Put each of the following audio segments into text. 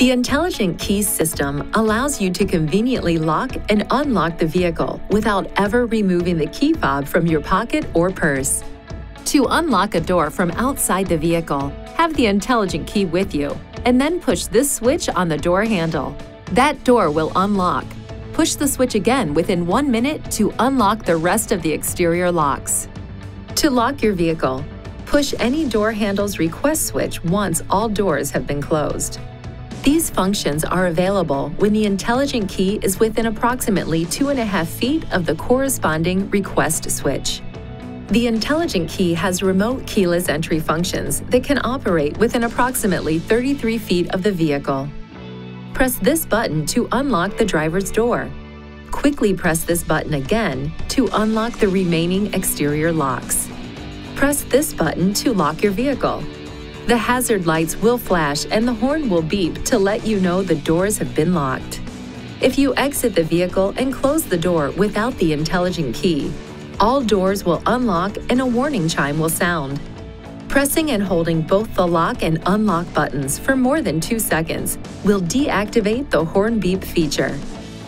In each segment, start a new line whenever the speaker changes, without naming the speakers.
The Intelligent Key system allows you to conveniently lock and unlock the vehicle without ever removing the key fob from your pocket or purse. To unlock a door from outside the vehicle, have the Intelligent Key with you, and then push this switch on the door handle. That door will unlock. Push the switch again within one minute to unlock the rest of the exterior locks. To lock your vehicle, push any door handle's request switch once all doors have been closed. These functions are available when the intelligent key is within approximately two and a half feet of the corresponding request switch. The intelligent key has remote keyless entry functions that can operate within approximately 33 feet of the vehicle. Press this button to unlock the driver's door. Quickly press this button again to unlock the remaining exterior locks. Press this button to lock your vehicle. The hazard lights will flash and the horn will beep to let you know the doors have been locked. If you exit the vehicle and close the door without the intelligent key, all doors will unlock and a warning chime will sound. Pressing and holding both the lock and unlock buttons for more than two seconds will deactivate the horn beep feature.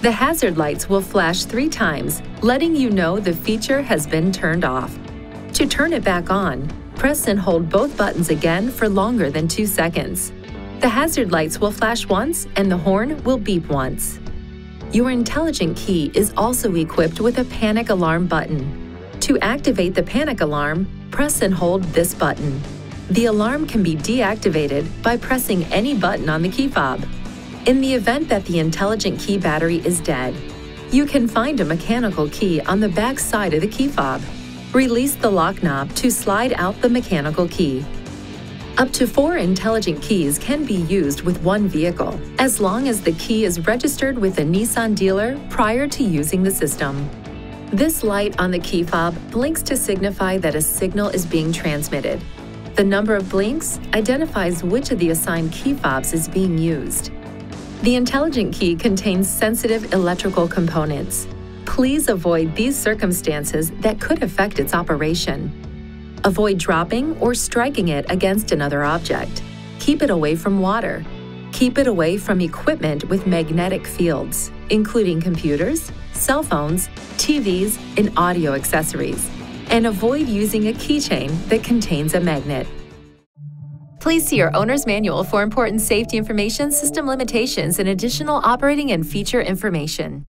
The hazard lights will flash three times, letting you know the feature has been turned off. To turn it back on, Press and hold both buttons again for longer than two seconds. The hazard lights will flash once and the horn will beep once. Your intelligent key is also equipped with a panic alarm button. To activate the panic alarm, press and hold this button. The alarm can be deactivated by pressing any button on the key fob. In the event that the intelligent key battery is dead, you can find a mechanical key on the back side of the key fob. Release the lock knob to slide out the mechanical key. Up to four intelligent keys can be used with one vehicle, as long as the key is registered with a Nissan dealer prior to using the system. This light on the key fob blinks to signify that a signal is being transmitted. The number of blinks identifies which of the assigned key fobs is being used. The intelligent key contains sensitive electrical components, Please avoid these circumstances that could affect its operation. Avoid dropping or striking it against another object. Keep it away from water. Keep it away from equipment with magnetic fields, including computers, cell phones, TVs, and audio accessories. And avoid using a keychain that contains a magnet. Please see your owner's manual for important safety information, system limitations, and additional operating and feature information.